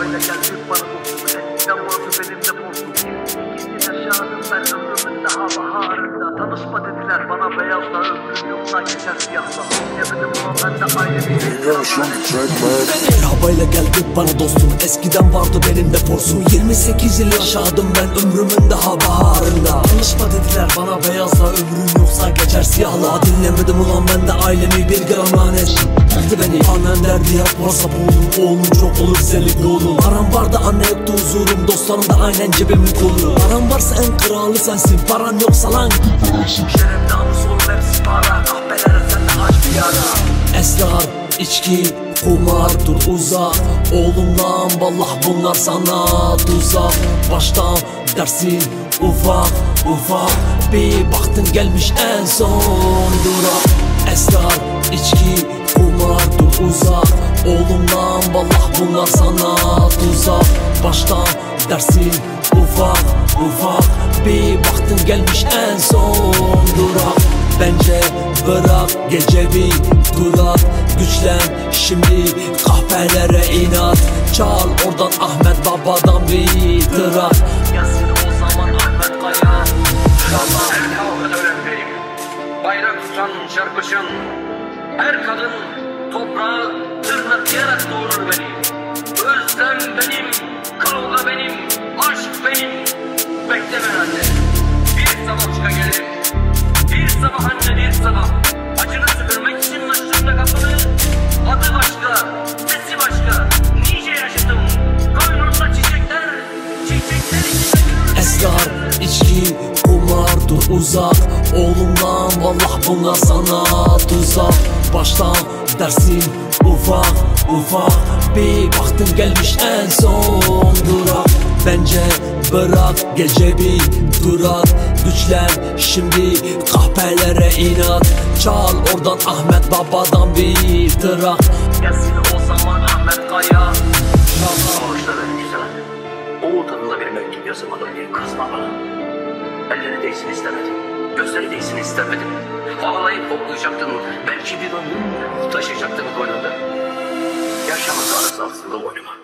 Why the girl keep on ben man. Merhabayla geldik bana dostum. Eskiden vardı benim de forsum. 28 yıl yaşadım ben ömrümün daha baharında. Tanışma dediler bana beyazla ömrüm yoksa geçer siyahla. Dinlemedim ulan ben de ailemi bir gram lanet. Beni Annen derdi yapmazsa boğulun Oğlum çok olur senin oğlum Param vardı anne yoktu huzurum. Dostlarım da aynen cebimin kolu. Param varsa en kralı sensin Paran yoksa lan. Şeref namus oğlum içki, kumar dur uzak Oğlumdan vallah bunlar sana tuzak Baştan dersin ufak ufak Bir baktın gelmiş en son durak Esrar, içki, kumar dur uzak Oğlumdan vallah bunlar sana tuzak Baştan dersin ufak ufak Bir baktın gelmiş en son durak Bence bırak gece bir durak Güçlen şimdi kahvelere inat Çal oradan Ahmet Baba'dan bir tırak Gelsin o zaman Ahmet Kaya İnşallah her kavgada öpeyim. Bayrak tutan çarpışan her kadın toprağı tırnaklayarak doğurur beni. Özlem benim, kavga benim, aşk benim. Bekleme anne. İçki, kumar dur uzak Oğlumdan vallah bunlar sana tuzak. Baştan dersin ufak ufak. Bir baktın gelmiş en son durak. Bence bırak gece bir durak. Güçlen şimdi kahvelere inat. Çal oradan Ahmet Baba'dan bir tırak. Gelsin o zaman Ahmet Kaya. Bağışla beni güzel anne. Oğul tadında bir mektup yazamadım diye kızma bana. Elleri değsin istemedim. Gözleri değsin istemedim. Ağlayıp koklayacaktın. Belki bir ömür taşıyacaktın koynunda. Yaşamak arası aslında boynuma.